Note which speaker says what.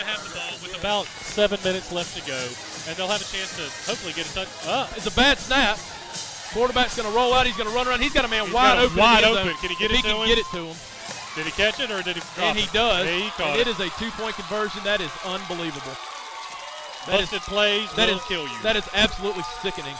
Speaker 1: To have the ball with about seven minutes left to go, and they'll have a chance to hopefully get a touch. Uh,
Speaker 2: It's a bad snap. Quarterback's going to roll out. He's going to run around. He's got a man
Speaker 1: He's
Speaker 2: wide open.
Speaker 1: wide open. Can he get
Speaker 2: If
Speaker 1: it
Speaker 2: he
Speaker 1: to
Speaker 2: can
Speaker 1: him?
Speaker 2: get it to him,
Speaker 1: did he catch it or did he? Drop
Speaker 2: and he
Speaker 1: it?
Speaker 2: does.
Speaker 1: Yeah, he it.
Speaker 2: it is a two-point conversion. That is unbelievable. That is
Speaker 1: Busted plays
Speaker 2: that
Speaker 1: will
Speaker 2: is
Speaker 1: kill you.
Speaker 2: That is absolutely sickening.